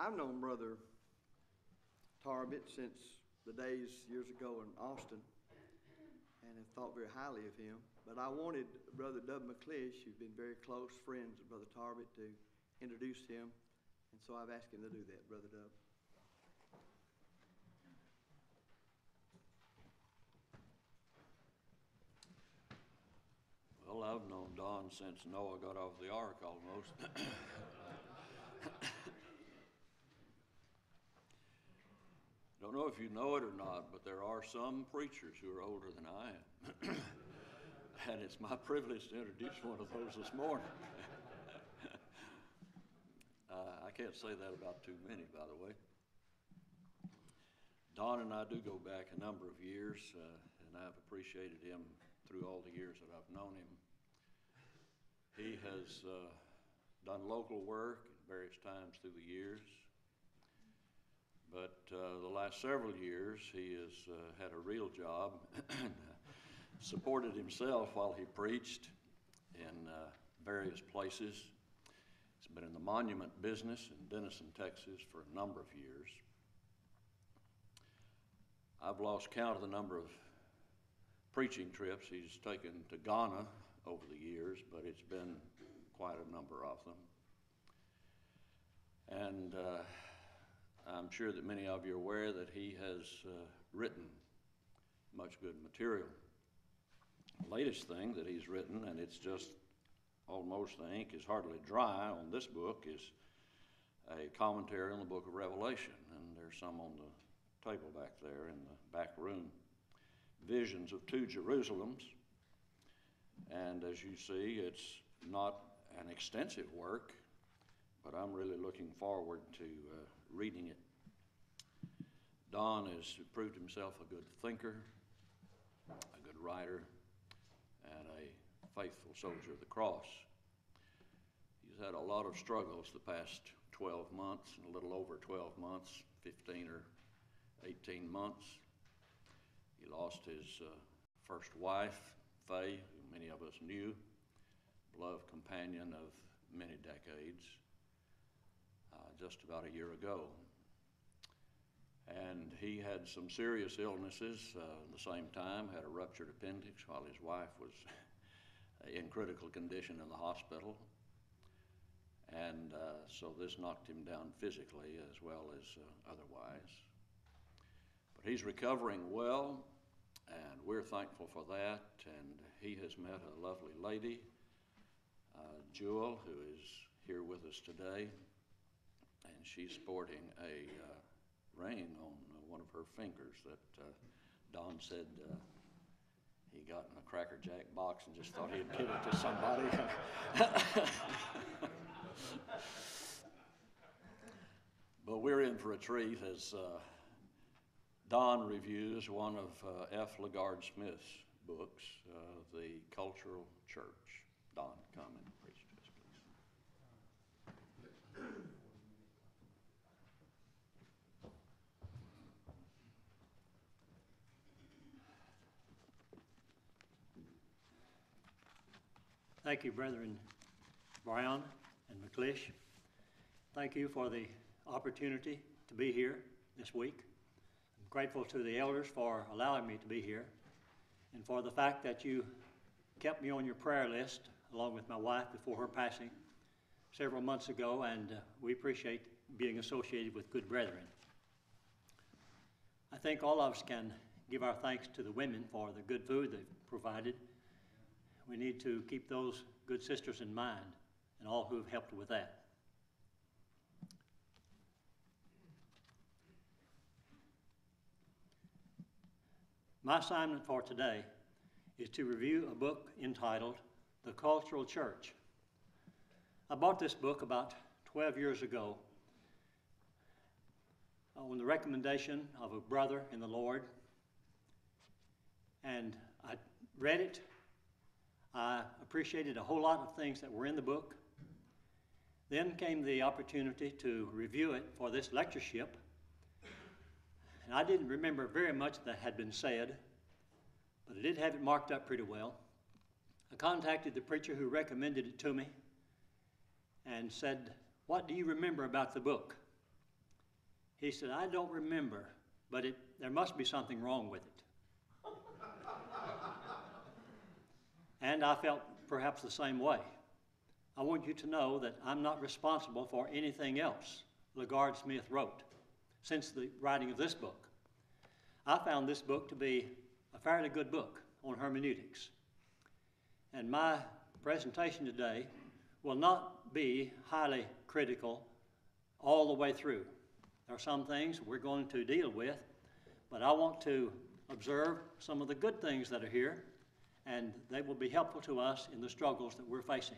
I've known Brother Tarbet since the days years ago in Austin and have thought very highly of him. But I wanted Brother Dub McClish, who's been very close friends of Brother Tarbet, to introduce him. And so I've asked him to do that, Brother Dub. Well, I've known Don since Noah got off the ark almost. I don't know if you know it or not, but there are some preachers who are older than I am. and it's my privilege to introduce one of those this morning. uh, I can't say that about too many, by the way. Don and I do go back a number of years, uh, and I've appreciated him through all the years that I've known him. He has uh, done local work at various times through the years. But uh, the last several years, he has uh, had a real job and supported himself while he preached in uh, various places. He's been in the monument business in Denison, Texas for a number of years. I've lost count of the number of preaching trips he's taken to Ghana over the years, but it's been quite a number of them. And uh, I'm sure that many of you are aware that he has uh, written much good material. The latest thing that he's written, and it's just almost the ink is hardly dry on this book, is a commentary on the book of Revelation. And there's some on the table back there in the back room. Visions of two Jerusalems. And as you see, it's not an extensive work, but I'm really looking forward to uh, reading it. Don has proved himself a good thinker, a good writer, and a faithful soldier of the cross. He's had a lot of struggles the past 12 months, and a little over 12 months, 15 or 18 months. He lost his uh, first wife, Faye, who many of us knew, beloved companion of many decades just about a year ago. And he had some serious illnesses uh, at the same time, had a ruptured appendix while his wife was in critical condition in the hospital. And uh, so this knocked him down physically as well as uh, otherwise. But he's recovering well, and we're thankful for that. And he has met a lovely lady, uh, Jewel, who is here with us today and she's sporting a uh, ring on uh, one of her fingers that uh, Don said uh, he got in a Cracker Jack box and just thought he'd give it to somebody. but we're in for a treat as uh, Don reviews one of uh, F. LaGard Smith's books, The Cultural Church. Don, come and preach to us, please. Thank you, Brethren Brown and McClish. Thank you for the opportunity to be here this week. I'm grateful to the elders for allowing me to be here and for the fact that you kept me on your prayer list along with my wife before her passing several months ago, and uh, we appreciate being associated with good brethren. I think all of us can give our thanks to the women for the good food they've provided we need to keep those good sisters in mind and all who have helped with that. My assignment for today is to review a book entitled The Cultural Church. I bought this book about 12 years ago uh, on the recommendation of a brother in the Lord, and I read it I appreciated a whole lot of things that were in the book. Then came the opportunity to review it for this lectureship. And I didn't remember very much that had been said, but I did have it marked up pretty well. I contacted the preacher who recommended it to me and said, What do you remember about the book? He said, I don't remember, but it, there must be something wrong with it. And I felt perhaps the same way. I want you to know that I'm not responsible for anything else LaGard Smith wrote since the writing of this book. I found this book to be a fairly good book on hermeneutics. And my presentation today will not be highly critical all the way through. There are some things we're going to deal with, but I want to observe some of the good things that are here, and they will be helpful to us in the struggles that we're facing.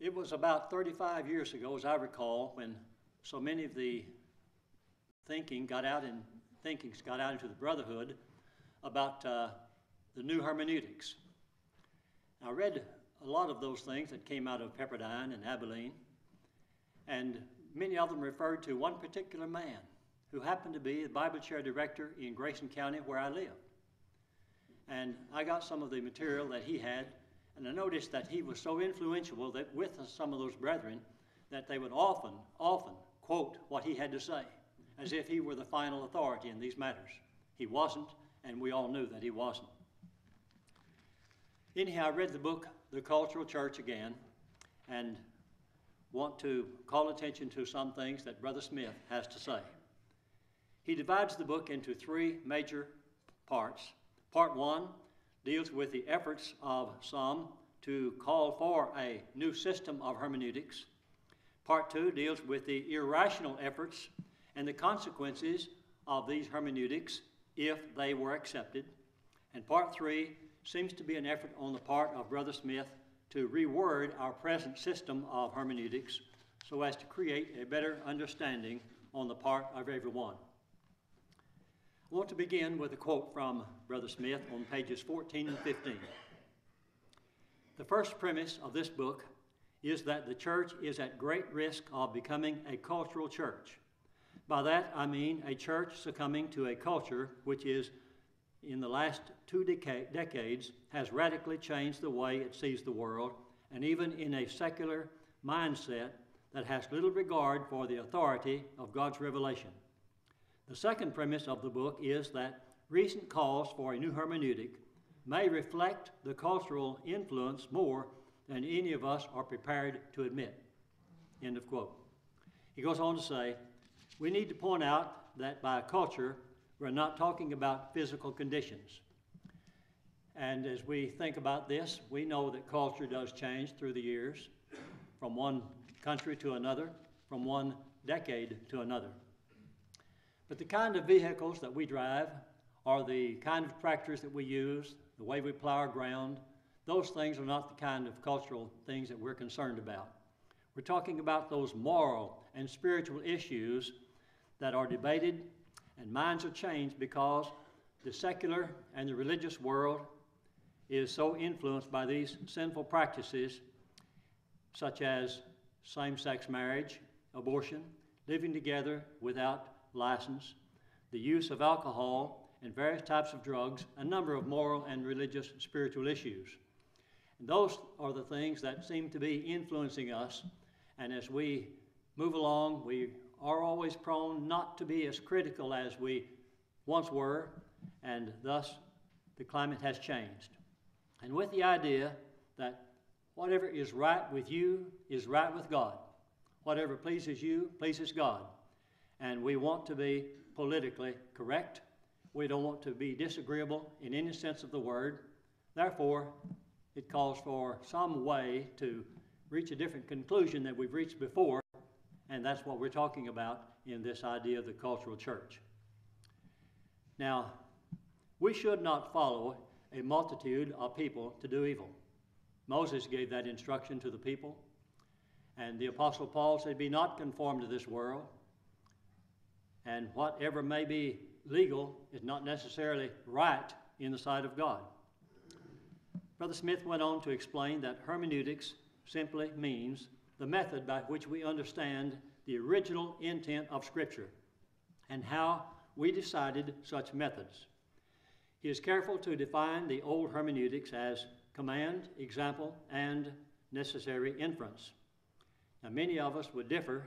It was about 35 years ago, as I recall, when so many of the thinking got out in thinkings got out into the brotherhood about uh, the new hermeneutics. I read a lot of those things that came out of Pepperdine and Abilene, and many of them referred to one particular man who happened to be the Bible chair director in Grayson County, where I live. And I got some of the material that he had, and I noticed that he was so influential that with some of those brethren, that they would often, often quote what he had to say, as if he were the final authority in these matters. He wasn't, and we all knew that he wasn't. Anyhow, I read the book, The Cultural Church, again, and want to call attention to some things that Brother Smith has to say. He divides the book into three major parts. Part one deals with the efforts of some to call for a new system of hermeneutics. Part two deals with the irrational efforts and the consequences of these hermeneutics if they were accepted. And part three seems to be an effort on the part of Brother Smith to reword our present system of hermeneutics so as to create a better understanding on the part of everyone. I want to begin with a quote from Brother Smith on pages 14 and 15. The first premise of this book is that the church is at great risk of becoming a cultural church. By that I mean a church succumbing to a culture which is, in the last two deca- decades, has radically changed the way it sees the world, and even in a secular mindset that has little regard for the authority of God's revelation. The second premise of the book is that recent calls for a new hermeneutic may reflect the cultural influence more than any of us are prepared to admit. End of quote. He goes on to say, we need to point out that by culture, we're not talking about physical conditions. And as we think about this, we know that culture does change through the years from one country to another, from one decade to another. But the kind of vehicles that we drive, are the kind of tractors that we use, the way we plow our ground, those things are not the kind of cultural things that we're concerned about. We're talking about those moral and spiritual issues that are debated, and minds are changed because the secular and the religious world is so influenced by these sinful practices, such as same sex marriage, abortion, living together without license, the use of alcohol, and various types of drugs, a number of moral and religious spiritual issues. And those are the things that seem to be influencing us. And as we move along, we are always prone not to be as critical as we once were, and thus the climate has changed. And with the idea that whatever is right with you is right with God, whatever pleases you pleases God. And we want to be politically correct. We don't want to be disagreeable in any sense of the word. Therefore, it calls for some way to reach a different conclusion that we've reached before, and that's what we're talking about in this idea of the cultural church. Now, we should not follow a multitude of people to do evil. Moses gave that instruction to the people, and the Apostle Paul said, Be not conformed to this world, and whatever may be legal is not necessarily right in the sight of God. Brother Smith went on to explain that hermeneutics simply means the method by which we understand the original intent of Scripture and how we decided such methods. He is careful to define the old hermeneutics as command, example, and necessary inference. Now, many of us would differ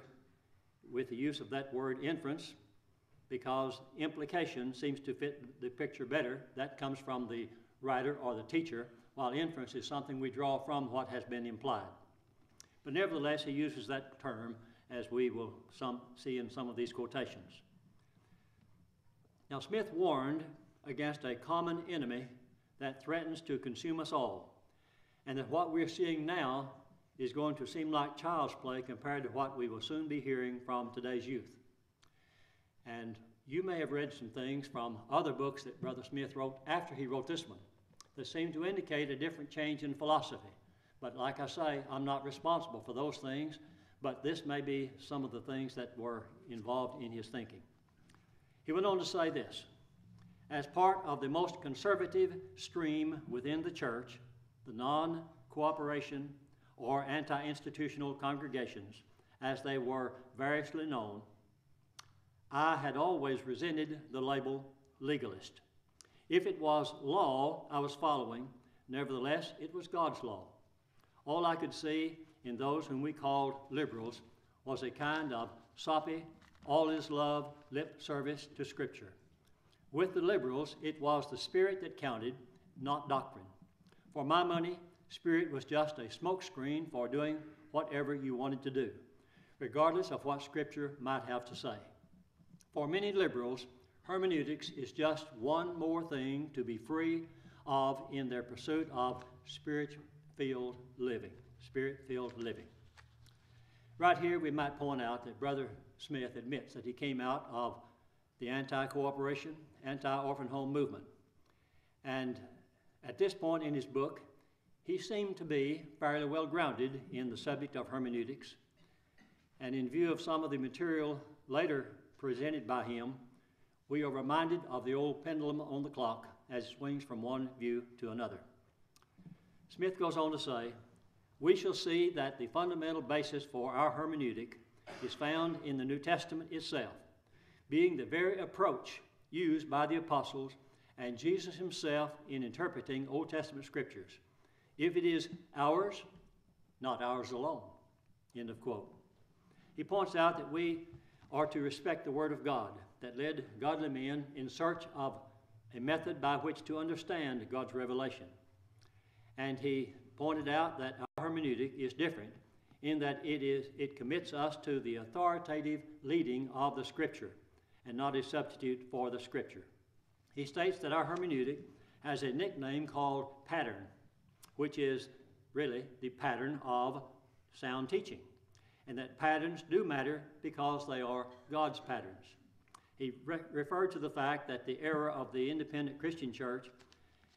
with the use of that word inference because implication seems to fit the picture better. That comes from the writer or the teacher, while inference is something we draw from what has been implied. But nevertheless, he uses that term as we will some, see in some of these quotations. Now, Smith warned against a common enemy that threatens to consume us all, and that what we're seeing now is going to seem like child's play compared to what we will soon be hearing from today's youth. And you may have read some things from other books that Brother Smith wrote after he wrote this one that seem to indicate a different change in philosophy. But like I say, I'm not responsible for those things, but this may be some of the things that were involved in his thinking. He went on to say this As part of the most conservative stream within the church, the non cooperation or anti institutional congregations, as they were variously known, I had always resented the label legalist. If it was law I was following, nevertheless, it was God's law. All I could see in those whom we called liberals was a kind of soppy, all is love lip service to Scripture. With the liberals, it was the spirit that counted, not doctrine. For my money, spirit was just a smokescreen for doing whatever you wanted to do, regardless of what Scripture might have to say. For many liberals, hermeneutics is just one more thing to be free of in their pursuit of spirit filled living. Spirit filled living. Right here, we might point out that Brother Smith admits that he came out of the anti cooperation, anti orphan home movement. And at this point in his book, he seemed to be fairly well grounded in the subject of hermeneutics. And in view of some of the material later presented by him, we are reminded of the old pendulum on the clock as it swings from one view to another. Smith goes on to say, we shall see that the fundamental basis for our hermeneutic is found in the New Testament itself, being the very approach used by the apostles and Jesus himself in interpreting Old Testament scriptures. If it is ours, not ours alone. End of quote. He points out that we are to respect the Word of God that led godly men in search of a method by which to understand God's revelation. And he pointed out that our hermeneutic is different in that it, is, it commits us to the authoritative leading of the Scripture and not a substitute for the Scripture. He states that our hermeneutic has a nickname called pattern, which is really the pattern of sound teaching and that patterns do matter because they are God's patterns. He re- referred to the fact that the era of the independent Christian church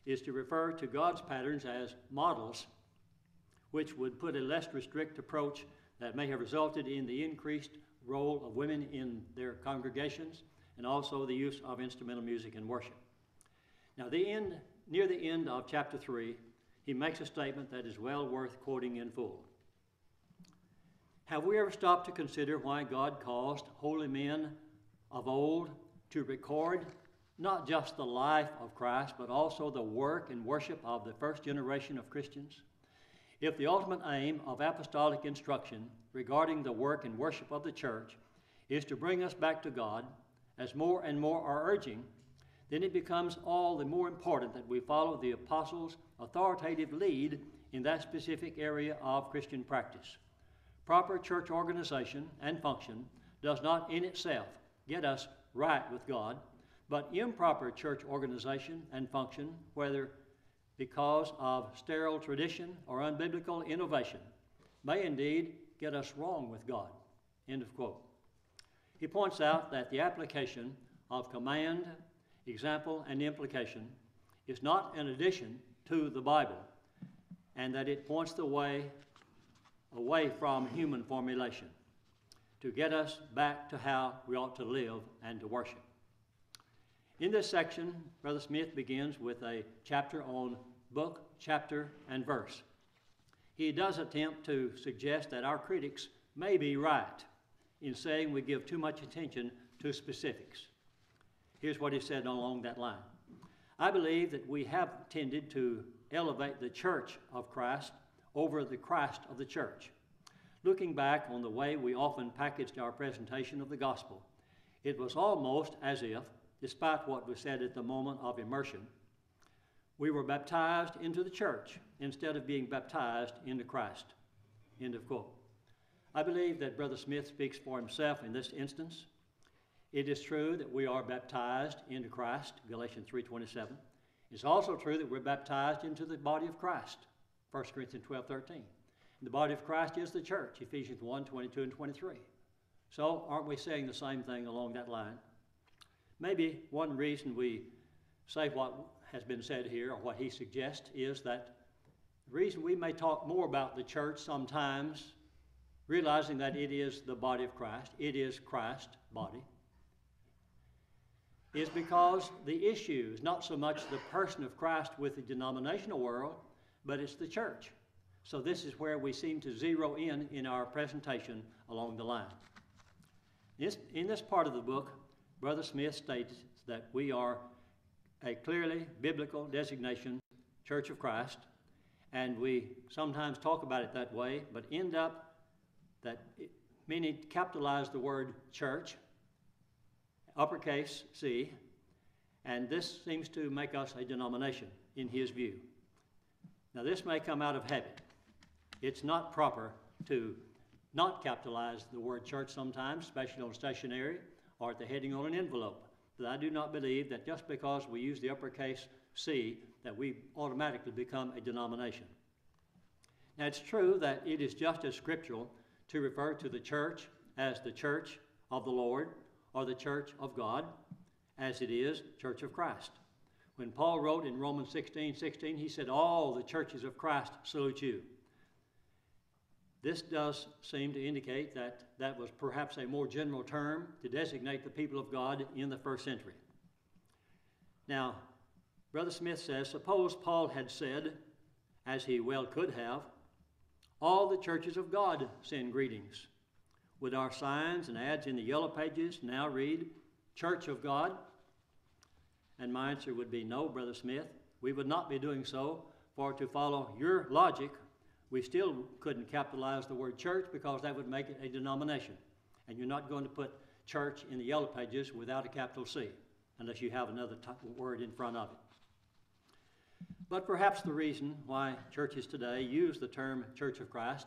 is to refer to God's patterns as models, which would put a less restrict approach that may have resulted in the increased role of women in their congregations and also the use of instrumental music in worship. Now, the end, near the end of chapter 3, he makes a statement that is well worth quoting in full. Have we ever stopped to consider why God caused holy men of old to record not just the life of Christ, but also the work and worship of the first generation of Christians? If the ultimate aim of apostolic instruction regarding the work and worship of the church is to bring us back to God, as more and more are urging, then it becomes all the more important that we follow the apostles' authoritative lead in that specific area of Christian practice. Proper church organization and function does not in itself get us right with God, but improper church organization and function, whether because of sterile tradition or unbiblical innovation, may indeed get us wrong with God. End of quote. He points out that the application of command, example, and implication is not an addition to the Bible, and that it points the way away from human formulation to get us back to how we ought to live and to worship. In this section, Brother Smith begins with a chapter on book, chapter, and verse. He does attempt to suggest that our critics may be right in saying we give too much attention to specifics. Here's what he said along that line I believe that we have tended to elevate the church of Christ over the Christ of the church. looking back on the way we often packaged our presentation of the gospel, it was almost as if, despite what was said at the moment of immersion, we were baptized into the church instead of being baptized into Christ. End of quote. I believe that Brother Smith speaks for himself in this instance. It is true that we are baptized into Christ, Galatians 3:27. It's also true that we're baptized into the body of Christ, 1 Corinthians 12, 13. The body of Christ is the church, Ephesians 1, 22 and 23. So aren't we saying the same thing along that line? Maybe one reason we say what has been said here, or what he suggests, is that the reason we may talk more about the church sometimes, realizing that it is the body of Christ, it is Christ's body, is because the issue is not so much the person of Christ with the denominational world, but it's the church. So this is where we seem to zero in in our presentation along the line. In this part of the book, Brother Smith states that we are a clearly biblical designation, Church of Christ, and we sometimes talk about it that way, but end up that many capitalize the word church, uppercase C, and this seems to make us a denomination in his view. Now, this may come out of habit. It's not proper to not capitalize the word church sometimes, especially on stationery or at the heading on an envelope. But I do not believe that just because we use the uppercase C, that we automatically become a denomination. Now, it's true that it is just as scriptural to refer to the church as the church of the Lord or the church of God as it is church of Christ. When Paul wrote in Romans 16 16, he said, All the churches of Christ salute you. This does seem to indicate that that was perhaps a more general term to designate the people of God in the first century. Now, Brother Smith says, suppose Paul had said, as he well could have, all the churches of God send greetings. Would our signs and ads in the yellow pages now read, Church of God? And my answer would be no, Brother Smith. We would not be doing so, for to follow your logic, we still couldn't capitalize the word church because that would make it a denomination. And you're not going to put church in the yellow pages without a capital C, unless you have another word in front of it. But perhaps the reason why churches today use the term Church of Christ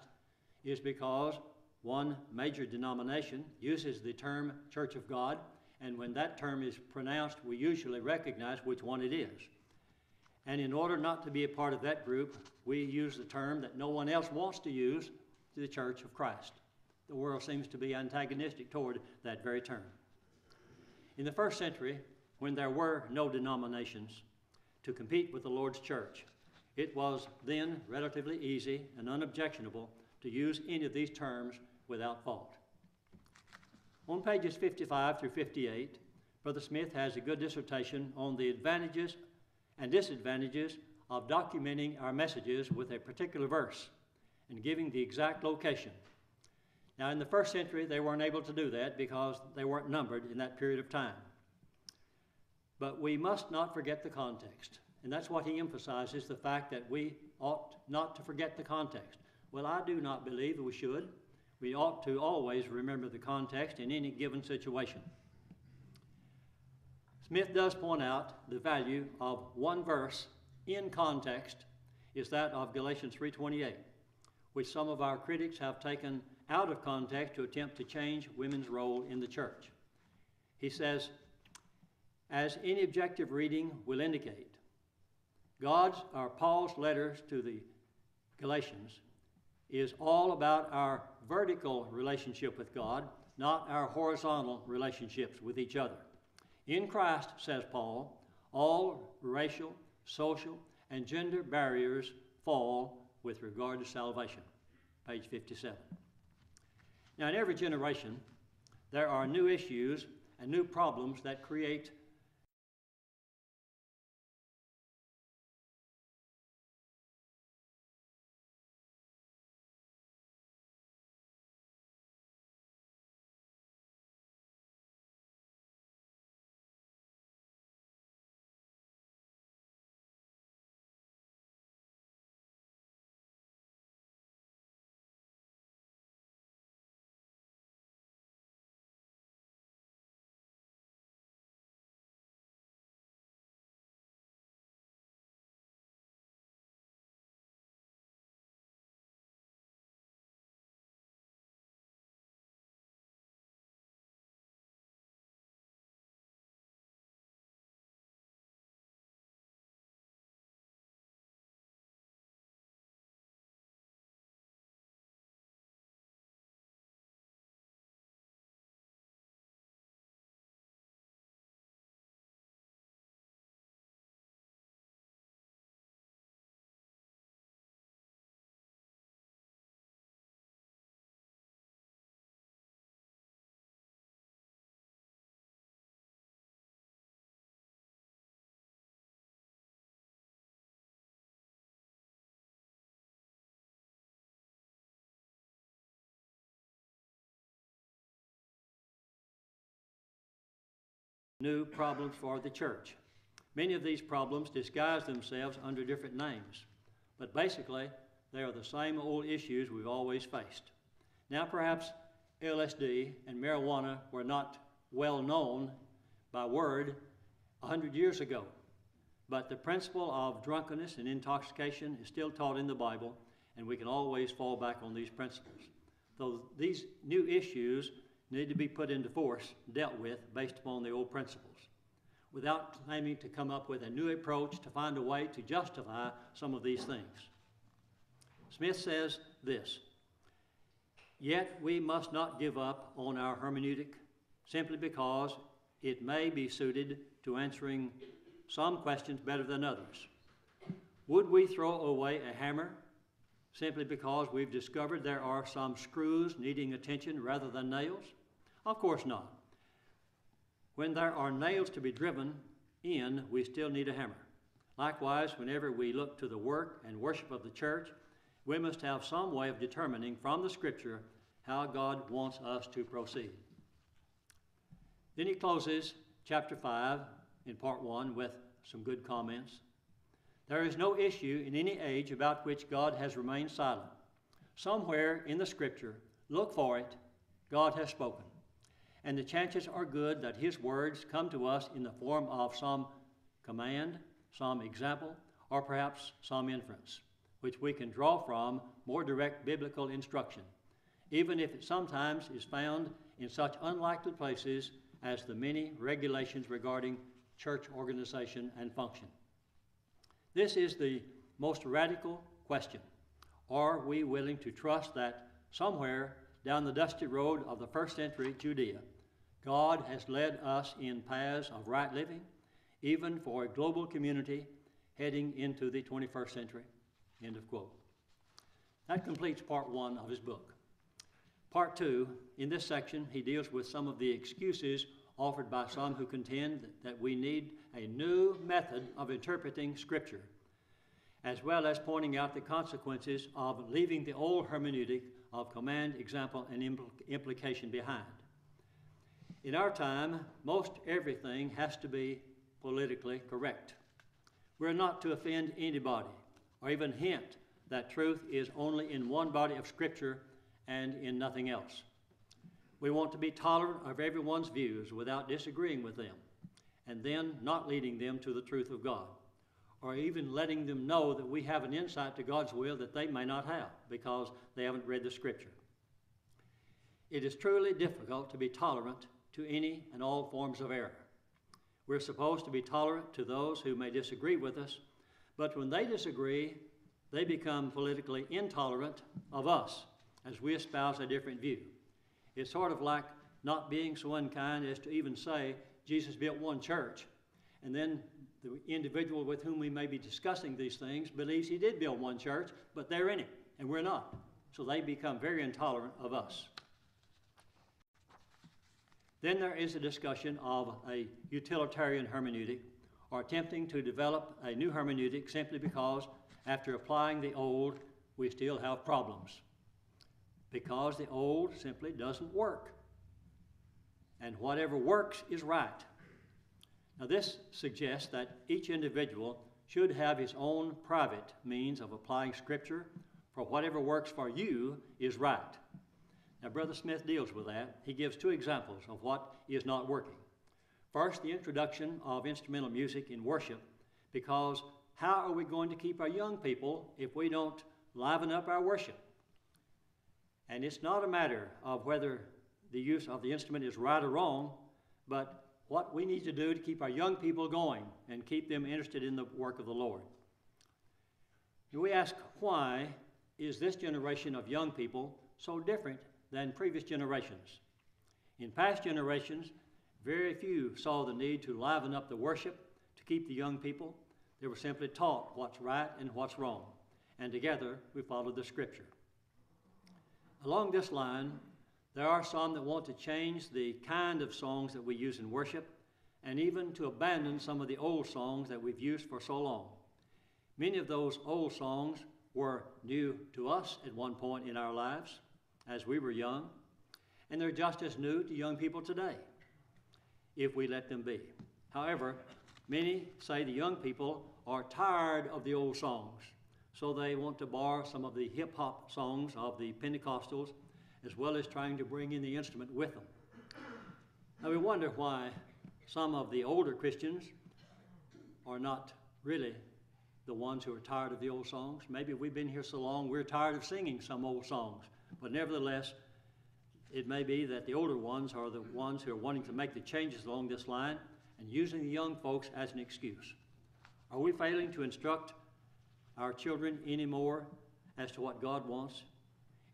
is because one major denomination uses the term Church of God, and when that term is pronounced, we usually recognize which one it is. And in order not to be a part of that group, we use the term that no one else wants to use the Church of Christ. The world seems to be antagonistic toward that very term. In the first century, when there were no denominations to compete with the Lord's church, it was then relatively easy and unobjectionable to use any of these terms without fault. On pages 55 through 58, Brother Smith has a good dissertation on the advantages and disadvantages of documenting our messages with a particular verse and giving the exact location. Now, in the first century, they weren't able to do that because they weren't numbered in that period of time. But we must not forget the context. And that's what he emphasizes the fact that we ought not to forget the context. Well, I do not believe we should. We ought to always remember the context in any given situation. Smith does point out the value of one verse in context is that of Galatians 3:28, which some of our critics have taken out of context to attempt to change women's role in the church. He says, as any objective reading will indicate, God's or Paul's letters to the Galatians is all about our vertical relationship with God, not our horizontal relationships with each other. In Christ, says Paul, all racial, social, and gender barriers fall with regard to salvation. Page 57. Now, in every generation, there are new issues and new problems that create new problems for the church. Many of these problems disguise themselves under different names, but basically, they are the same old issues we've always faced. Now, perhaps LSD and marijuana were not well known by word a hundred years ago, but the principle of drunkenness and intoxication is still taught in the Bible, and we can always fall back on these principles. Though these new issues need to be put into force, dealt with based upon the old principles, without claiming to come up with a new approach to find a way to justify some of these things. Smith says this Yet we must not give up on our hermeneutic simply because it may be suited to answering some questions better than others. Would we throw away a hammer simply because we've discovered there are some screws needing attention rather than nails? Of course not. When there are nails to be driven in, we still need a hammer. Likewise, whenever we look to the work and worship of the church, we must have some way of determining from the Scripture how God wants us to proceed. Then he closes chapter 5 in part 1 with some good comments. There is no issue in any age about which God has remained silent. Somewhere in the Scripture, look for it, God has spoken. And the chances are good that His words come to us in the form of some command, some example, or perhaps some inference, which we can draw from more direct biblical instruction, even if it sometimes is found in such unlikely places as the many regulations regarding church organization and function. This is the most radical question. Are we willing to trust that somewhere down the dusty road of the first century Judea, God has led us in paths of right living, even for a global community heading into the 21st century? End of quote. That completes part one of his book. Part two, in this section, he deals with some of the excuses offered by some who contend that we need a new method of interpreting Scripture, as well as pointing out the consequences of leaving the old hermeneutic of command, example, and impl- implication behind. In our time, most everything has to be politically correct. We're not to offend anybody or even hint that truth is only in one body of Scripture and in nothing else. We want to be tolerant of everyone's views without disagreeing with them, and then not leading them to the truth of God, or even letting them know that we have an insight to God's will that they may not have because they haven't read the Scripture. It is truly difficult to be tolerant to any and all forms of error. We're supposed to be tolerant to those who may disagree with us, but when they disagree, they become politically intolerant of us as we espouse a different view. It's sort of like not being so unkind as to even say Jesus built one church, and then the individual with whom we may be discussing these things believes he did build one church, but they're in it, and we're not. So they become very intolerant of us. Then there is a discussion of a utilitarian hermeneutic, or attempting to develop a new hermeneutic simply because, after applying the old, we still have problems. Because the old simply doesn't work. And whatever works is right. Now, this suggests that each individual should have his own private means of applying Scripture, for whatever works for you is right. Now, Brother Smith deals with that. He gives two examples of what is not working. First, the introduction of instrumental music in worship, because how are we going to keep our young people if we don't liven up our worship? And it's not a matter of whether the use of the instrument is right or wrong, but what we need to do to keep our young people going and keep them interested in the work of the Lord. We ask, why is this generation of young people so different than previous generations? In past generations, very few saw the need to liven up the worship to keep the young people. They were simply taught what's right and what's wrong. And together, we followed the scripture. Along this line, there are some that want to change the kind of songs that we use in worship and even to abandon some of the old songs that we've used for so long. Many of those old songs were new to us at one point in our lives as we were young, and they're just as new to young people today. if we let them be. However, many say the young people are tired of the old songs, so they want to borrow some of the hip hop songs of the Pentecostals, as well as trying to bring in the instrument with them. Now we wonder why some of the older Christians are not really the ones who are tired of the old songs. Maybe we've been here so long, we're tired of singing some old songs. But nevertheless, it may be that the older ones are the ones who are wanting to make the changes along this line and using the young folks as an excuse. Are we failing to instruct our children anymore as to what God wants?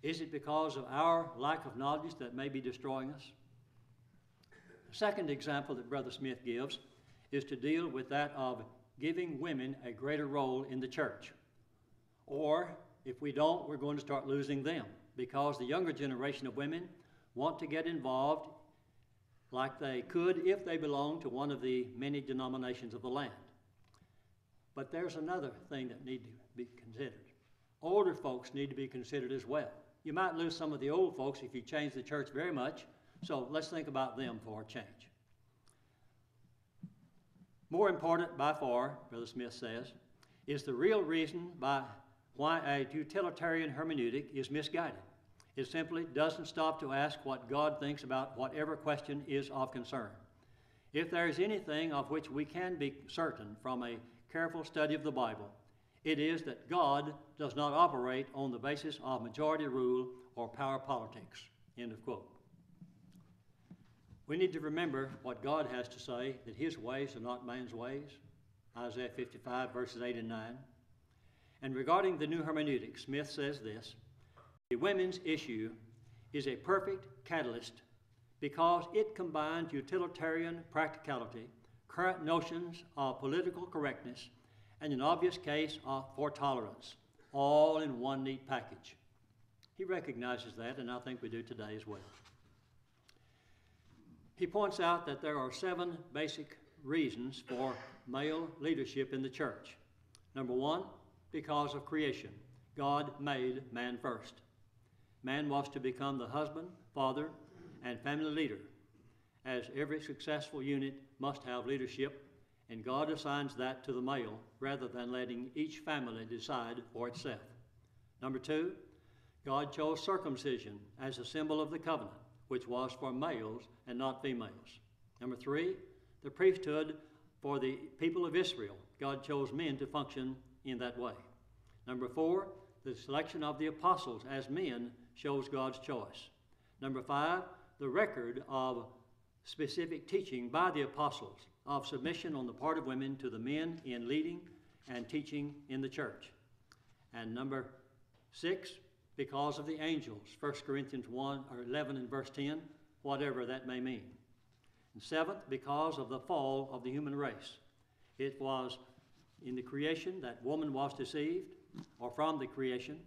Is it because of our lack of knowledge that may be destroying us? The second example that Brother Smith gives is to deal with that of giving women a greater role in the church. Or, if we don't, we're going to start losing them because the younger generation of women want to get involved like they could if they belonged to one of the many denominations of the land. But there's another thing that need to be considered. Older folks need to be considered as well. You might lose some of the old folks if you change the church very much, so let's think about them for a change. More important by far, Brother Smith says, is the real reason by why a utilitarian hermeneutic is misguided. It simply doesn't stop to ask what God thinks about whatever question is of concern. If there is anything of which we can be certain from a careful study of the Bible, it is that God does not operate on the basis of majority rule or power politics. End of quote. We need to remember what God has to say, that his ways are not man's ways. Isaiah 55, verses 8 and 9. And regarding the new hermeneutic, Smith says this The women's issue is a perfect catalyst because it combines utilitarian practicality, current notions of political correctness, and an obvious case of, for tolerance, all in one neat package. He recognizes that, and I think we do today as well. He points out that there are seven basic reasons for male leadership in the church. Number one, because of creation. God made man first. Man was to become the husband, father, and family leader, as every successful unit must have leadership, and God assigns that to the male rather than letting each family decide for itself. Number two, God chose circumcision as a symbol of the covenant which was for males and not females. Number three, the priesthood for the people of Israel. God chose men to function in that way. Number four, the selection of the apostles as men shows God's choice. Number five, the record of specific teaching by the apostles of submission on the part of women to the men in leading and teaching in the church. And number six, because of the angels, 1 Corinthians 1 or 11 and verse 10, whatever that may mean. And seventh, because of the fall of the human race. It was in the creation that woman was deceived, or from the creation,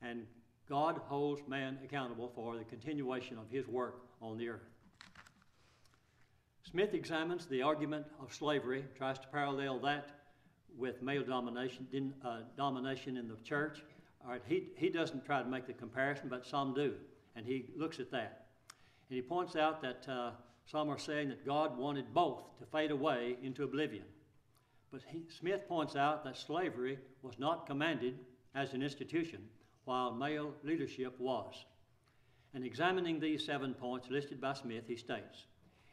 and God holds man accountable for the continuation of his work on the earth. Smith examines the argument of slavery, tries to parallel that with male domination, uh, domination in the church, all right, he, he doesn't try to make the comparison, but some do, and he looks at that. And he points out that uh, some are saying that God wanted both to fade away into oblivion. But he, Smith points out that slavery was not commanded as an institution, while male leadership was. And examining these seven points listed by Smith, he states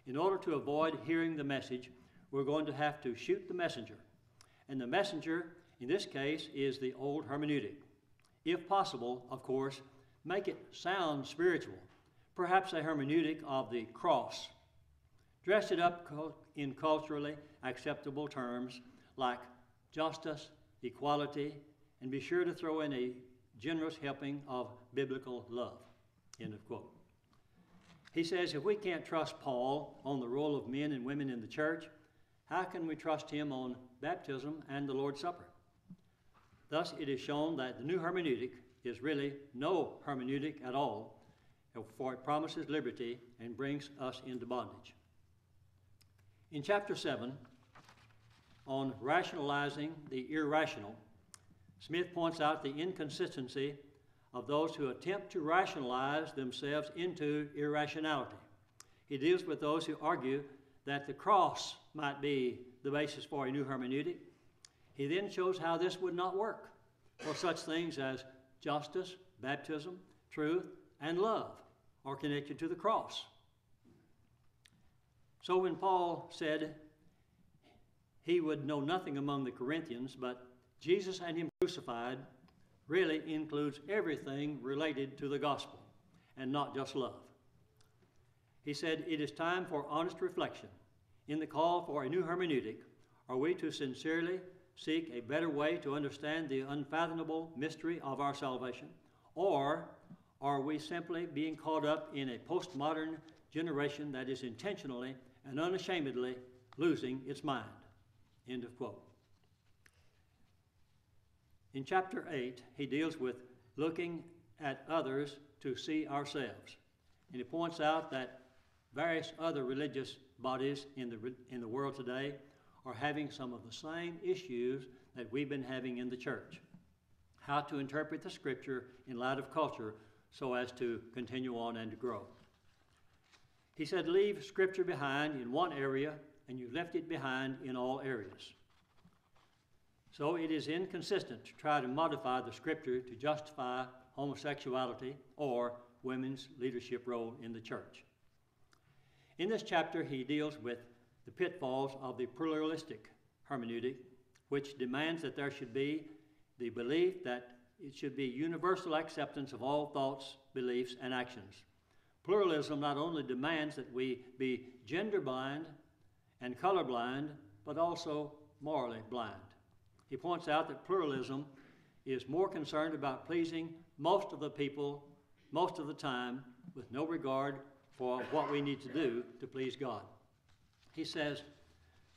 In order to avoid hearing the message, we're going to have to shoot the messenger. And the messenger, in this case, is the old hermeneutic. If possible, of course, make it sound spiritual, perhaps a hermeneutic of the cross. Dress it up in culturally acceptable terms like justice, equality, and be sure to throw in a generous helping of biblical love. End of quote. He says if we can't trust Paul on the role of men and women in the church, how can we trust him on baptism and the Lord's Supper? Thus, it is shown that the new hermeneutic is really no hermeneutic at all, for it promises liberty and brings us into bondage. In chapter 7, on rationalizing the irrational, Smith points out the inconsistency of those who attempt to rationalize themselves into irrationality. He deals with those who argue that the cross might be the basis for a new hermeneutic, he then shows how this would not work for such things as justice, baptism, truth, and love are connected to the cross. So when Paul said he would know nothing among the Corinthians, but Jesus and Him crucified really includes everything related to the gospel and not just love. He said, It is time for honest reflection. In the call for a new hermeneutic, are we to sincerely seek a better way to understand the unfathomable mystery of our salvation? Or are we simply being caught up in a postmodern generation that is intentionally and unashamedly losing its mind? End of quote. In chapter 8, he deals with looking at others to see ourselves. And he points out that various other religious bodies in the, in the world today are having some of the same issues that we've been having in the church. How to interpret the scripture in light of culture so as to continue on and to grow. He said, Leave scripture behind in one area, and you left it behind in all areas. So it is inconsistent to try to modify the scripture to justify homosexuality or women's leadership role in the church. In this chapter, he deals with the pitfalls of the pluralistic hermeneutic, which demands that there should be the belief that it should be universal acceptance of all thoughts, beliefs, and actions. Pluralism not only demands that we be gender blind and color blind, but also morally blind. He points out that pluralism is more concerned about pleasing most of the people most of the time with no regard for what we need to do to please God. He says,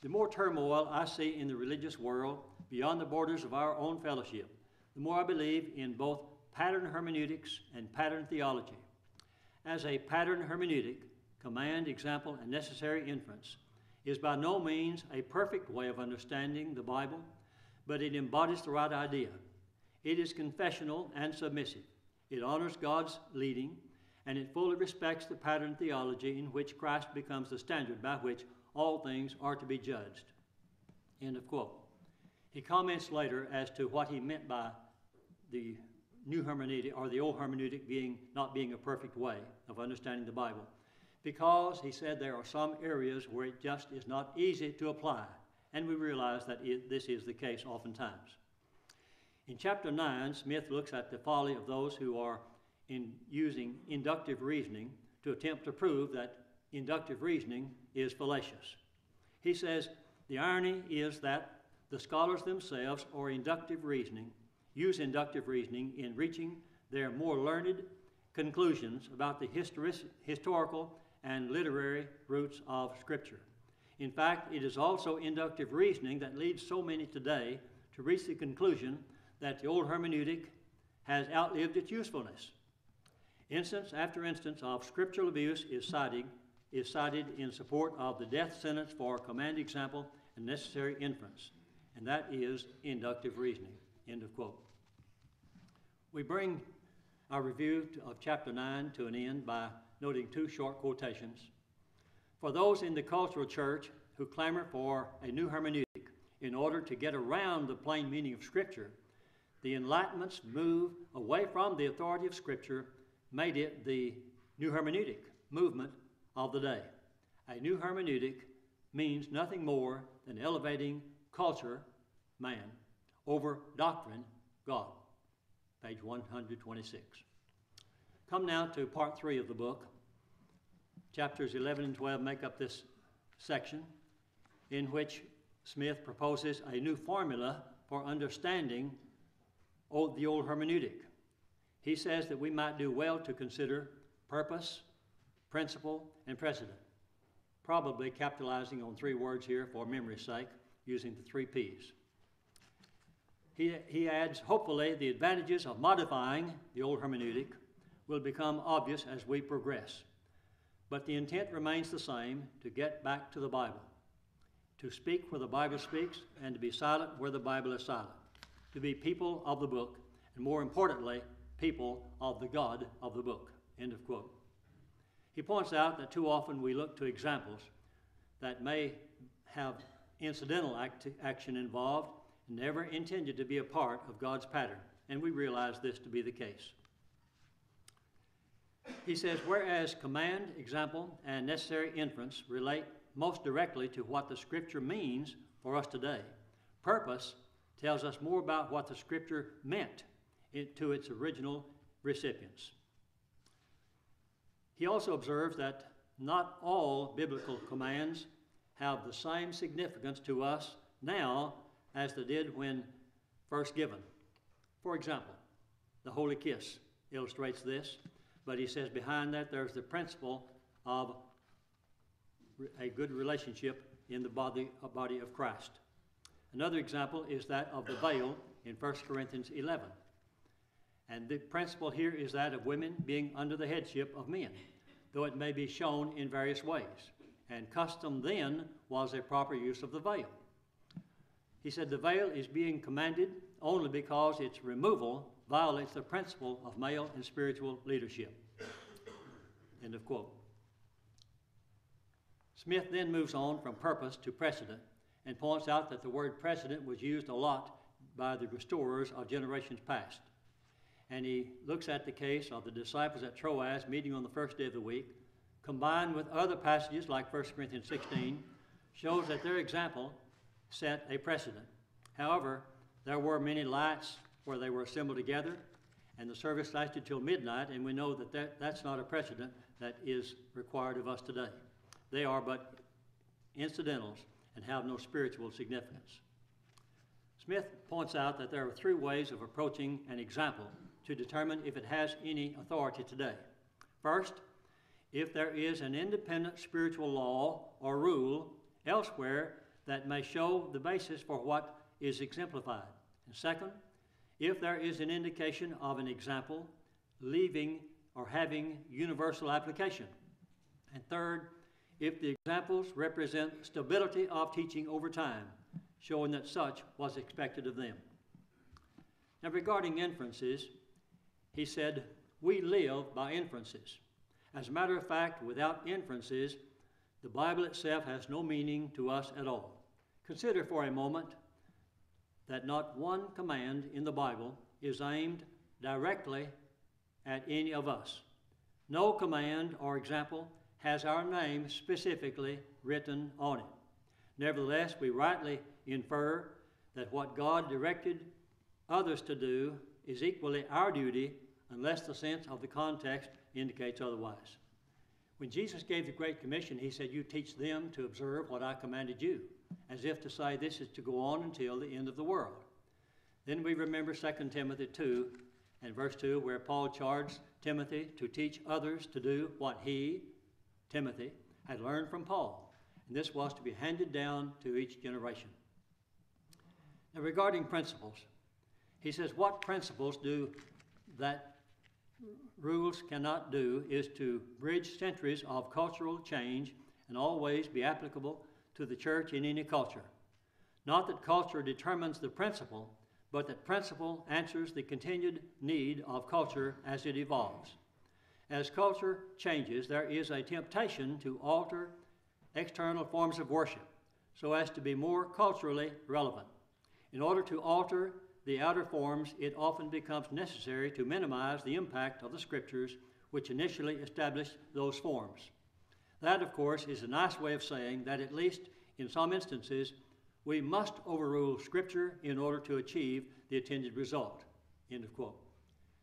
The more turmoil I see in the religious world beyond the borders of our own fellowship, the more I believe in both pattern hermeneutics and pattern theology. As a pattern hermeneutic, command, example, and necessary inference is by no means a perfect way of understanding the Bible, but it embodies the right idea. It is confessional and submissive. It honors God's leading, and it fully respects the pattern theology in which Christ becomes the standard by which all things are to be judged. End of quote. He comments later as to what he meant by the new hermeneutic or the old hermeneutic being not being a perfect way of understanding the Bible. Because he said there are some areas where it just is not easy to apply, and we realize that it, this is the case oftentimes. In chapter 9, Smith looks at the folly of those who are in using inductive reasoning to attempt to prove that inductive reasoning is fallacious. He says the irony is that the scholars themselves or inductive reasoning use inductive reasoning in reaching their more learned conclusions about the histori- historical and literary roots of Scripture. In fact, it is also inductive reasoning that leads so many today to reach the conclusion that the old hermeneutic has outlived its usefulness. Instance after instance of scriptural abuse is cited, is cited in support of the death sentence for command example and necessary inference, and that is inductive reasoning. End of quote. We bring our review of chapter 9 to an end by noting two short quotations. For those in the cultural church who clamor for a new hermeneutic in order to get around the plain meaning of Scripture, the Enlightenment's move away from the authority of Scripture made it the new hermeneutic movement of the day. A new hermeneutic means nothing more than elevating culture, man, over doctrine, God. Page 126. Come now to part three of the book. Chapters 11 and 12 make up this section in which Smith proposes a new formula for understanding the old hermeneutic. He says that we might do well to consider purpose, principle, and precedent, probably capitalizing on three words here for memory's sake, using the three P's. He, he adds, hopefully, the advantages of modifying the old hermeneutic will become obvious as we progress. But the intent remains the same to get back to the Bible, to speak where the Bible speaks, and to be silent where the Bible is silent, to be people of the book, and more importantly, people of the God of the book. End of quote. He points out that too often we look to examples that may have incidental act- action involved, never intended to be a part of God's pattern. And we realize this to be the case. He says, whereas command, example, and necessary inference relate most directly to what the Scripture means for us today, purpose tells us more about what the Scripture meant to its original recipients. He also observes that not all biblical commands have the same significance to us now as they did when first given. For example, the holy kiss illustrates this, but he says behind that there's the principle of a good relationship in the body, body of Christ. Another example is that of the veil in 1 Corinthians 11. And the principle here is that of women being under the headship of men, though it may be shown in various ways. And custom then was a proper use of the veil. He said the veil is being commanded only because its removal violates the principle of male and spiritual leadership. End of quote. Smith then moves on from purpose to precedent and points out that the word precedent was used a lot by the restorers of generations past. And he looks at the case of the disciples at Troas meeting on the first day of the week, combined with other passages like 1 Corinthians 16, shows that their example set a precedent. However, there were many lights where they were assembled together, and the service lasted till midnight, and we know that, that that's not a precedent that is required of us today. They are but incidentals and have no spiritual significance. Smith points out that there are three ways of approaching an example to determine if it has any authority today. First, if there is an independent spiritual law or rule elsewhere that may show the basis for what is exemplified. And second, if there is an indication of an example leaving or having universal application. And third, if the examples represent stability of teaching over time, showing that such was expected of them. Now, regarding inferences, he said, We live by inferences. As a matter of fact, without inferences, the Bible itself has no meaning to us at all. Consider for a moment that not one command in the Bible is aimed directly at any of us. No command or example has our name specifically written on it. Nevertheless, we rightly infer that what God directed others to do is equally our duty unless the sense of the context indicates otherwise. When Jesus gave the Great Commission, he said, You teach them to observe what I commanded you, as if to say this is to go on until the end of the world. Then we remember 2 Timothy 2 and verse 2, where Paul charged Timothy to teach others to do what he, Timothy, had learned from Paul. And this was to be handed down to each generation. Now, regarding principles, he says, What principles do that rules cannot do is to bridge centuries of cultural change and always be applicable to the church in any culture. Not that culture determines the principle, but that principle answers the continued need of culture as it evolves. As culture changes, there is a temptation to alter external forms of worship so as to be more culturally relevant. In order to alter the outer forms, it often becomes necessary to minimize the impact of the scriptures which initially established those forms. That, of course, is a nice way of saying that, at least in some instances, we must overrule Scripture in order to achieve the intended result. End of quote.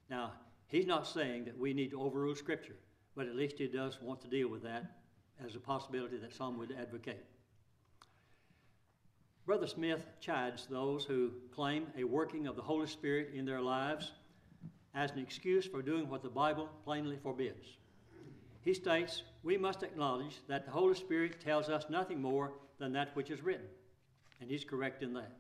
Now, he's not saying that we need to overrule Scripture, but at least he does want to deal with that as a possibility that some would advocate. Brother Smith chides those who claim a working of the Holy Spirit in their lives as an excuse for doing what the Bible plainly forbids. He states, We must acknowledge that the Holy Spirit tells us nothing more than that which is written. And he's correct in that.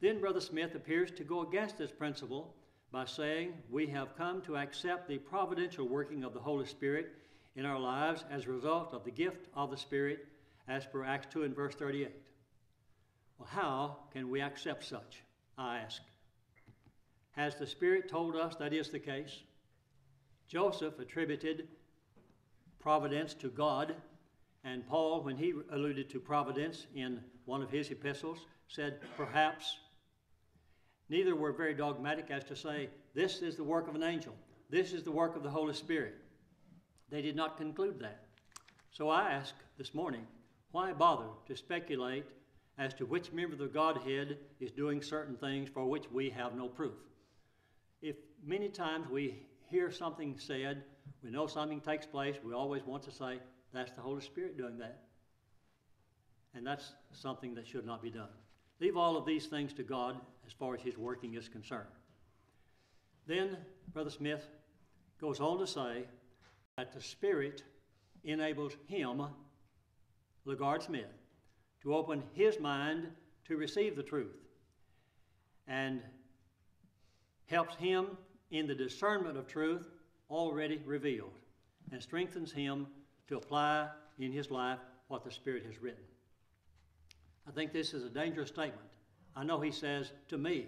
Then Brother Smith appears to go against this principle by saying, We have come to accept the providential working of the Holy Spirit in our lives as a result of the gift of the Spirit, as per Acts 2 and verse 38. Well, how can we accept such? I ask. Has the Spirit told us that is the case? Joseph attributed providence to God And Paul, when he alluded to providence in one of his epistles, said, perhaps. Neither were very dogmatic as to say, this is the work of an angel, this is the work of the Holy Spirit. They did not conclude that. So I ask this morning, why bother to speculate as to which member of the Godhead is doing certain things for which we have no proof? If many times we hear something said, we know something takes place, we always want to say, that's the Holy Spirit doing that. And that's something that should not be done. Leave all of these things to God as far as His working is concerned. Then, Brother Smith goes on to say that the Spirit enables him, LaGard Smith, to open his mind to receive the truth and helps him in the discernment of truth already revealed and strengthens him to apply in his life what the Spirit has written. I think this is a dangerous statement. I know he says to me,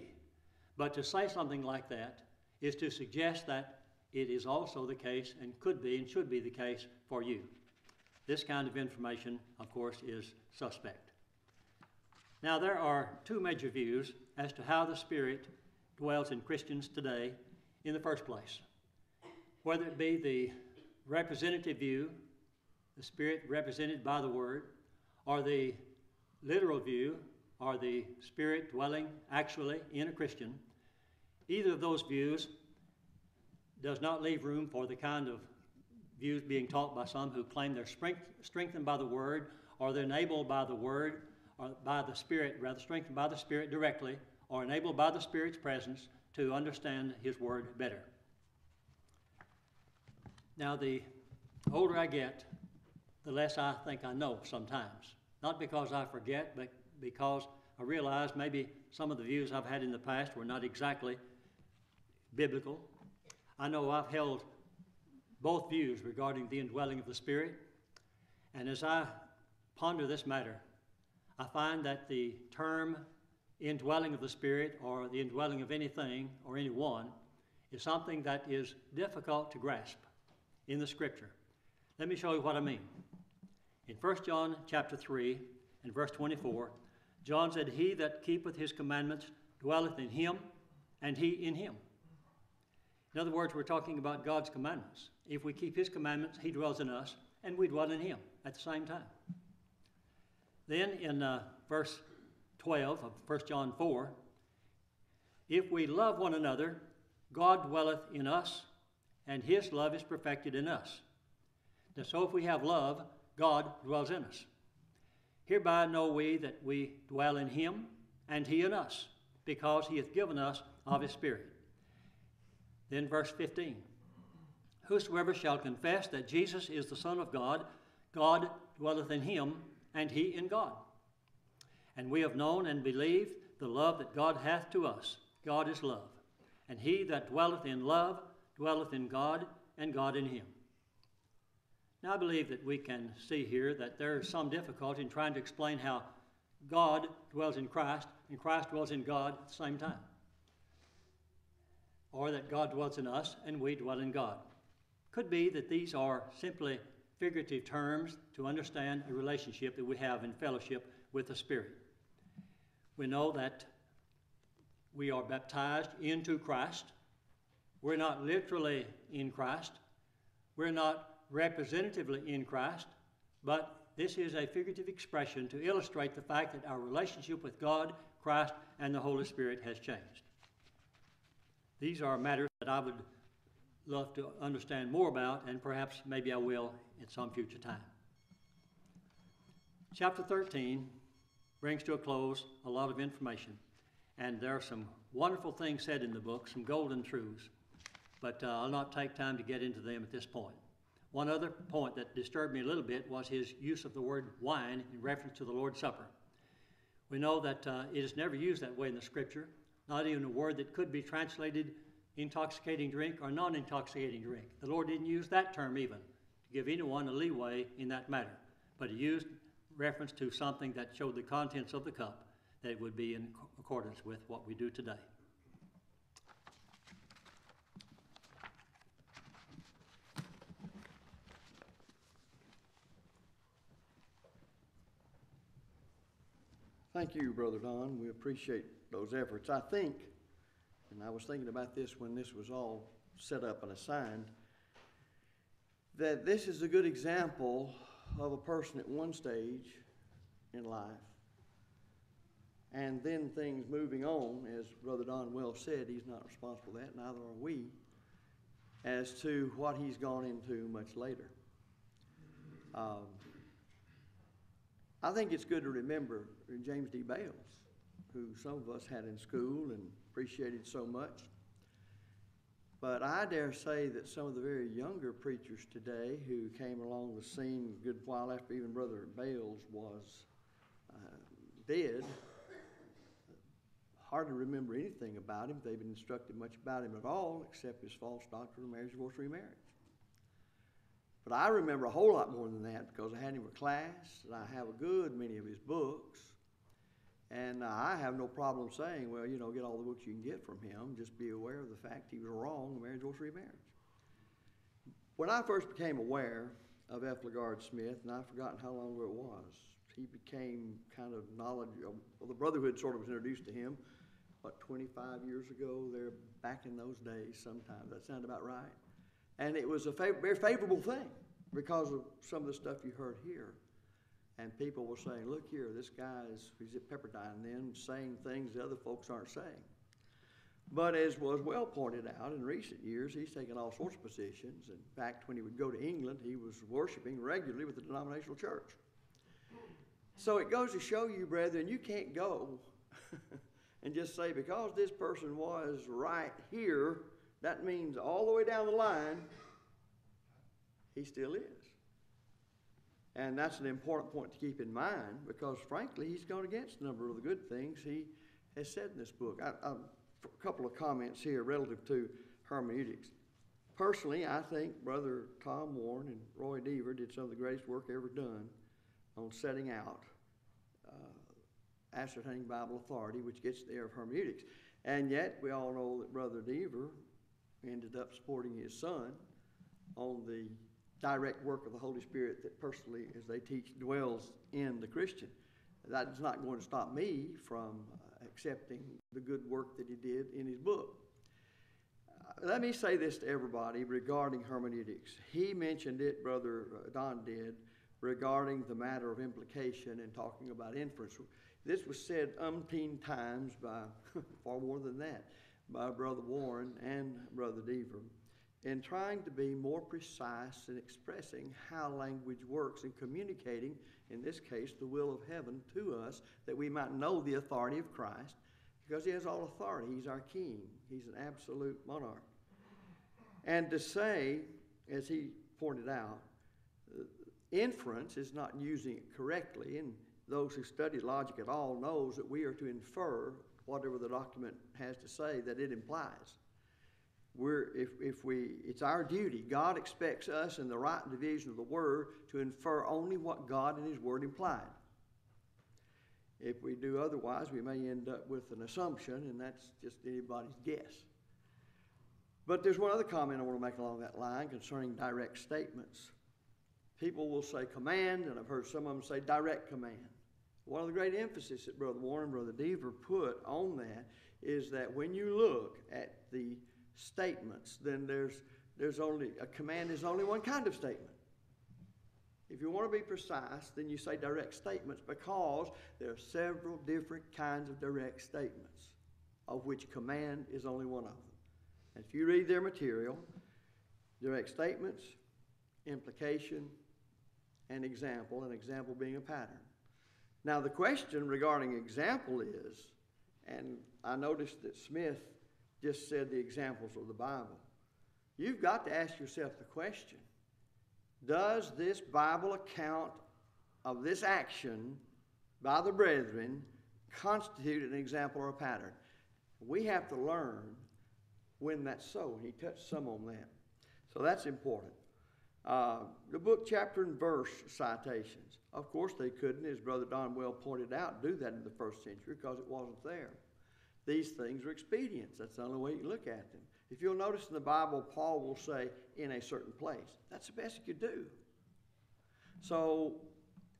but to say something like that is to suggest that it is also the case and could be and should be the case for you. This kind of information, of course, is suspect. Now, there are two major views as to how the Spirit dwells in Christians today in the first place. Whether it be the representative view, the Spirit represented by the Word, or the literal view, or the Spirit dwelling actually in a Christian, either of those views does not leave room for the kind of views being taught by some who claim they're strengthened by the Word, or they're enabled by the Word, or by the Spirit, rather strengthened by the Spirit directly, or enabled by the Spirit's presence to understand His Word better. Now, the older I get, the less I think I know sometimes. Not because I forget, but because I realize maybe some of the views I've had in the past were not exactly biblical. I know I've held both views regarding the indwelling of the Spirit. And as I ponder this matter, I find that the term indwelling of the Spirit or the indwelling of anything or anyone is something that is difficult to grasp in the Scripture. Let me show you what I mean. In 1 John chapter 3 and verse 24, John said, He that keepeth his commandments dwelleth in him, and he in him. In other words, we're talking about God's commandments. If we keep his commandments, he dwells in us, and we dwell in him at the same time. Then in uh, verse 12 of 1 John 4, if we love one another, God dwelleth in us, and his love is perfected in us. Now, so if we have love, God dwells in us. Hereby know we that we dwell in him, and he in us, because he hath given us of his Spirit. Then, verse 15 Whosoever shall confess that Jesus is the Son of God, God dwelleth in him, and he in God. And we have known and believed the love that God hath to us. God is love. And he that dwelleth in love dwelleth in God, and God in him. Now, I believe that we can see here that there is some difficulty in trying to explain how God dwells in Christ and Christ dwells in God at the same time. Or that God dwells in us and we dwell in God. Could be that these are simply figurative terms to understand a relationship that we have in fellowship with the Spirit. We know that we are baptized into Christ. We're not literally in Christ. We're not representatively in Christ, but this is a figurative expression to illustrate the fact that our relationship with God, Christ, and the Holy Spirit has changed. These are matters that I would love to understand more about, and perhaps maybe I will at some future time. Chapter 13 brings to a close a lot of information, and there are some wonderful things said in the book, some golden truths, but uh, I'll not take time to get into them at this point. One other point that disturbed me a little bit was his use of the word wine in reference to the Lord's Supper. We know that uh, it is never used that way in the Scripture, not even a word that could be translated intoxicating drink or non intoxicating drink. The Lord didn't use that term even to give anyone a leeway in that matter, but He used reference to something that showed the contents of the cup that it would be in accordance with what we do today. Thank you, Brother Don. We appreciate those efforts. I think, and I was thinking about this when this was all set up and assigned, that this is a good example of a person at one stage in life and then things moving on, as Brother Don well said, he's not responsible for that, neither are we, as to what he's gone into much later. Um, I think it's good to remember James D. Bales, who some of us had in school and appreciated so much. But I dare say that some of the very younger preachers today who came along the scene a good while after even Brother Bales was uh, dead hardly remember anything about him. They've been instructed much about him at all, except his false doctrine of marriage, divorce, remarriage. But I remember a whole lot more than that because I had him in class, and I have a good many of his books. And uh, I have no problem saying, well, you know, get all the books you can get from him. Just be aware of the fact he was wrong marriage, divorce, remarriage. When I first became aware of F. LaGard Smith, and I've forgotten how long ago it was, he became kind of knowledge, well, the Brotherhood sort of was introduced to him what, 25 years ago, there back in those days sometimes. That sound about right? And it was a fav- very favorable thing because of some of the stuff you heard here. And people were saying, look here, this guy is, he's at Pepperdine then, saying things the other folks aren't saying. But as was well pointed out, in recent years, he's taken all sorts of positions. In fact, when he would go to England, he was worshiping regularly with the denominational church. So it goes to show you, brethren, you can't go and just say, because this person was right here, that means all the way down the line, he still is. And that's an important point to keep in mind because, frankly, he's gone against a number of the good things he has said in this book. I, I, a couple of comments here relative to hermeneutics. Personally, I think Brother Tom Warren and Roy Deaver did some of the greatest work ever done on setting out uh, ascertaining Bible authority, which gets there of hermeneutics. And yet, we all know that Brother Deaver ended up supporting his son on the direct work of the Holy Spirit that personally, as they teach, dwells in the Christian. That is not going to stop me from uh, accepting the good work that he did in his book. Uh, let me say this to everybody regarding hermeneutics. He mentioned it, Brother uh, Don did, regarding the matter of implication and talking about inference. This was said umpteen times by, far more than that, by Brother Warren and Brother Deaver in trying to be more precise in expressing how language works in communicating, in this case, the will of heaven to us, that we might know the authority of Christ, because he has all authority. He's our king, he's an absolute monarch. And to say, as he pointed out, uh, inference is not using it correctly, and those who study logic at all knows that we are to infer whatever the document has to say that it implies. We're, if, if we, it's our duty. God expects us in the right division of the word to infer only what God and His word implied. If we do otherwise, we may end up with an assumption, and that's just anybody's guess. But there's one other comment I want to make along that line concerning direct statements. People will say command, and I've heard some of them say direct command. One of the great emphasis that Brother Warren, Brother Deaver put on that is that when you look at the statements, then there's, there's only, a command is only one kind of statement. If you want to be precise, then you say direct statements because there are several different kinds of direct statements, of which command is only one of them. And if you read their material, direct statements, implication, and example, an example being a pattern. Now, the question regarding example is, and I noticed that Smith just said the examples of the Bible. You've got to ask yourself the question Does this Bible account of this action by the brethren constitute an example or a pattern? We have to learn when that's so. He touched some on that. So that's important. Uh, the book, chapter, and verse citations. Of course, they couldn't, as Brother Don well pointed out, do that in the first century because it wasn't there. These things are expedients. That's the only way you can look at them. If you'll notice in the Bible, Paul will say, in a certain place. That's the best you could do. So,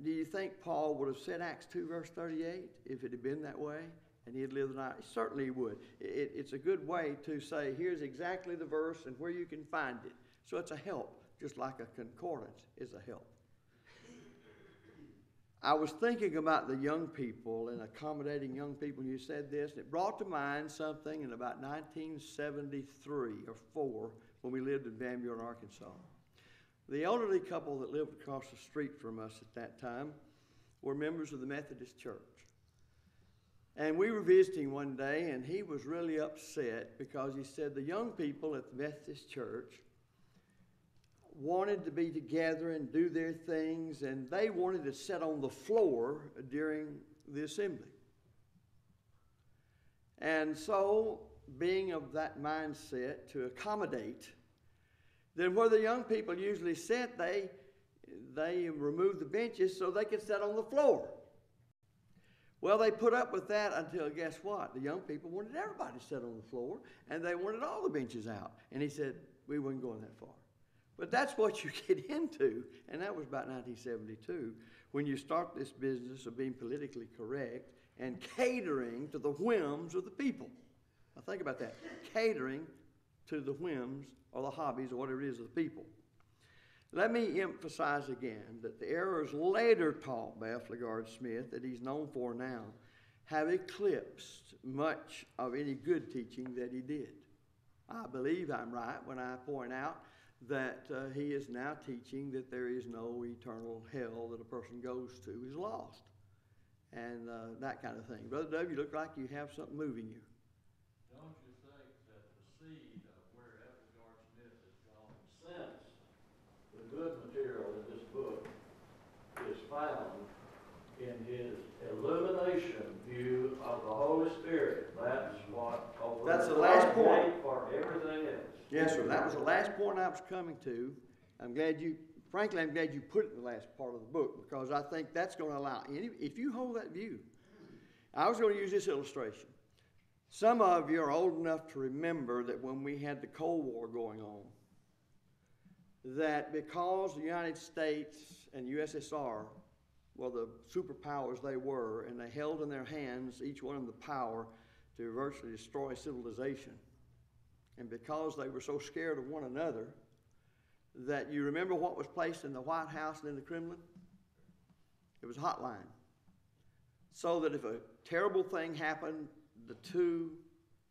do you think Paul would have said Acts 2, verse 38, if it had been that way? And he had lived the night? Certainly he would. It, it's a good way to say, here's exactly the verse and where you can find it. So it's a help, just like a concordance is a help. I was thinking about the young people and accommodating young people, you said this, and it brought to mind something in about 1973 or 4 when we lived in Van Buren, Arkansas. The elderly couple that lived across the street from us at that time were members of the Methodist Church. And we were visiting one day, and he was really upset because he said the young people at the Methodist Church wanted to be together and do their things, and they wanted to sit on the floor during the assembly. And so, being of that mindset to accommodate, then where the young people usually sit, they, they removed the benches so they could sit on the floor. Well, they put up with that until, guess what? The young people wanted everybody to sit on the floor, and they wanted all the benches out. And he said, we weren't going that far. But that's what you get into, and that was about 1972, when you start this business of being politically correct and catering to the whims of the people. Now think about that catering to the whims or the hobbies or whatever it is of the people. Let me emphasize again that the errors later taught by F. LaGard Smith that he's known for now have eclipsed much of any good teaching that he did. I believe I'm right when I point out that uh, he is now teaching that there is no eternal hell that a person goes to is lost. And uh, that kind of thing. Brother Dub, you look like you have something moving you. Don't you think that the seed of where F.L. Smith has gone since the good material in this book is found in his illumination view of the Holy Spirit? That's what over That's the last point. for everything else. Yes, sir. That was the last point I was coming to. I'm glad you, frankly, I'm glad you put it in the last part of the book because I think that's going to allow any, if you hold that view. I was going to use this illustration. Some of you are old enough to remember that when we had the Cold War going on, that because the United States and USSR were the superpowers they were, and they held in their hands, each one of the power to virtually destroy civilization. And because they were so scared of one another, that you remember what was placed in the White House and in the Kremlin? It was a hotline. So that if a terrible thing happened, the two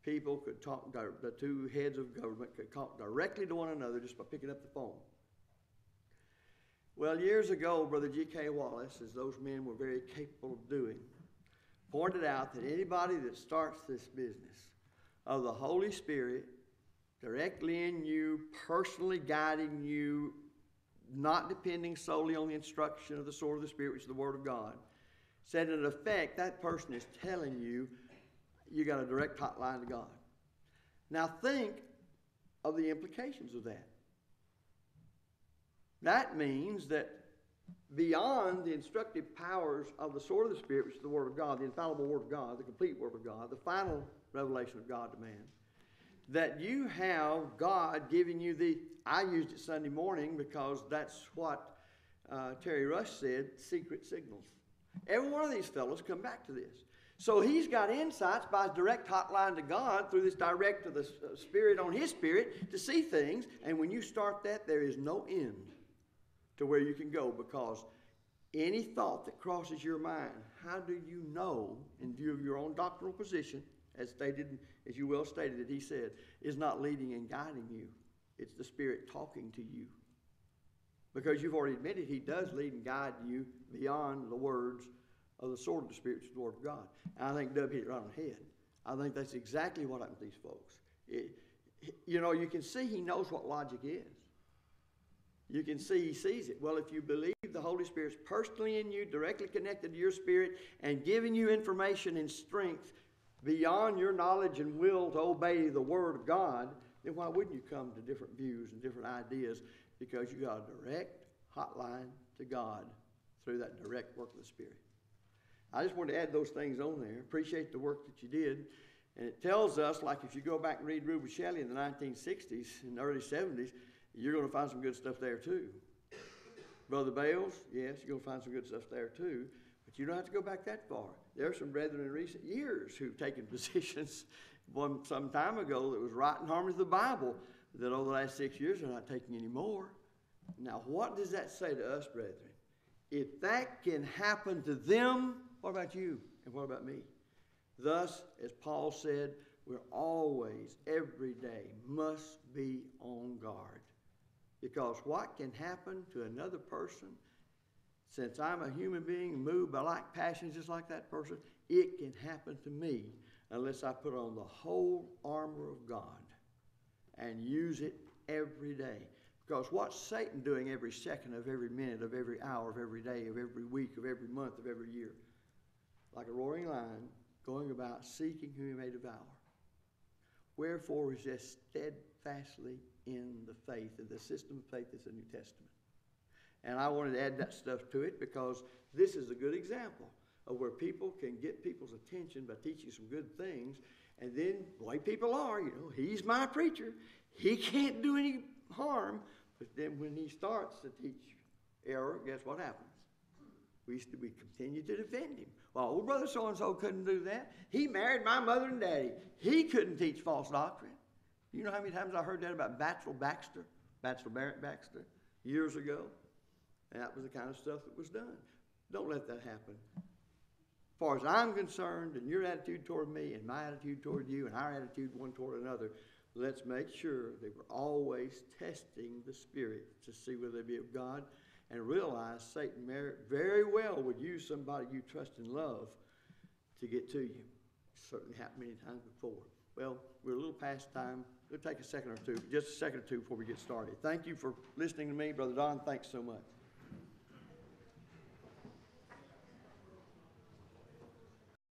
people could talk, the two heads of government could talk directly to one another just by picking up the phone. Well, years ago, Brother G.K. Wallace, as those men were very capable of doing, pointed out that anybody that starts this business of the Holy Spirit directly in you, personally guiding you, not depending solely on the instruction of the sword of the Spirit, which is the Word of God, said in effect, that person is telling you you got a direct hotline to God. Now think of the implications of that. That means that beyond the instructive powers of the sword of the Spirit, which is the Word of God, the infallible Word of God, the complete Word of God, the final revelation of God to man, that you have God giving you the, I used it Sunday morning because that's what uh, Terry Rush said, secret signals. Every one of these fellows come back to this. So he's got insights by his direct hotline to God through this direct to the uh, Spirit on his Spirit to see things. And when you start that, there is no end to where you can go because any thought that crosses your mind, how do you know, in view of your own doctrinal position, as stated, as you well stated, that he said, is not leading and guiding you. It's the Spirit talking to you. Because you've already admitted he does lead and guide you beyond the words of the sword of the Spirit, the Word of God. And I think Dub hit it right on the head. I think that's exactly what happened to these folks. It, you know, you can see he knows what logic is. You can see he sees it. Well, if you believe the Holy Spirit's personally in you, directly connected to your spirit, and giving you information and strength beyond your knowledge and will to obey the Word of God, then why wouldn't you come to different views and different ideas? Because you got a direct hotline to God through that direct work of the Spirit. I just wanted to add those things on there. Appreciate the work that you did. And it tells us, like if you go back and read Rubel Shelly in the 1960s and early 70s, you're going to find some good stuff there too. Brother Bales, yes, you're gonna find some good stuff there too, but you don't have to go back that far. There are some brethren in recent years who've taken positions one, some time ago that was right in harmony with the Bible, that over the last six years they're not taking any more. Now, what does that say to us, brethren? If that can happen to them, what about you? And what about me? Thus, as Paul said, we're always, every day, must be on guard. Because what can happen to another person, since I'm a human being moved by like passions just like that person, it can happen to me unless I put on the whole armor of God and use it every day. Because what's Satan doing every second of every minute of every hour of every day of every week of every month of every year? Like a roaring lion going about seeking whom he may devour. Wherefore resist steadfastly in the faith, in the system of faith that's the New Testament. And I wanted to add that stuff to it because this is a good example of where people can get people's attention by teaching some good things. And then, the way people are, you know, he's my preacher. He can't do any harm. But then when he starts to teach error, guess what happens? We, used to, we continue to defend him. Well, old brother so and so couldn't do that. He married my mother and daddy. He couldn't teach false doctrine. You know how many times I heard that about Batsell Baxter, Batsell Barrett Baxter, years ago? And that was the kind of stuff that was done. Don't let that happen. As far as I'm concerned, and your attitude toward me, and my attitude toward you, and our attitude one toward another, let's make sure that we're always testing the Spirit to see whether they be of God and realize Satan very well would use somebody you trust and love to get to you. Certainly happened many times before. Well, we're a little past time. It'll take a second or two, just a second or two before we get started. Thank you for listening to me, Brother Don. Thanks so much.